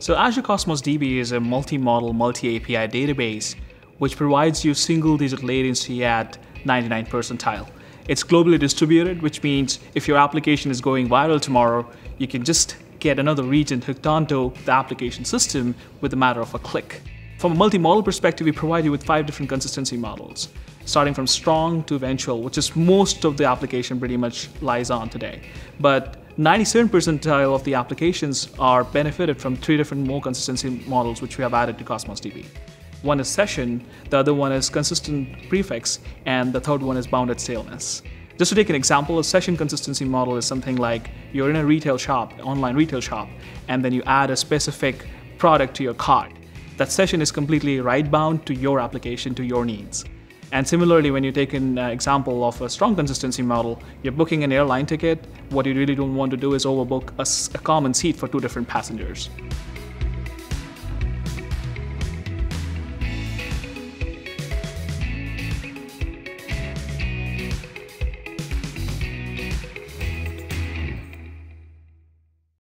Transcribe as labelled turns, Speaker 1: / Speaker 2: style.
Speaker 1: So Azure Cosmos DB is a multi-model, multi-API database which provides you single-digit latency at 99 percentile. It's globally distributed, which means if your application is going viral tomorrow, you can just get another region hooked onto the application system with a matter of a click. From a multi-model perspective, we provide you with five different consistency models, starting from strong to eventual, which is most of the application pretty much lies on today. But 97 percentile of the applications are benefited from three different more consistency models which we have added to Cosmos DB. One is session, the other one is consistent prefix, and the third one is bounded staleness. Just to take an example, a session consistency model is something like you're in a retail shop, online retail shop, and then you add a specific product to your cart. That session is completely write bound to your application, to your needs. And similarly, when you take an uh, example of a strong consistency model, you're booking an airline ticket. What you really don't want to do is overbook a, a common seat for two different passengers.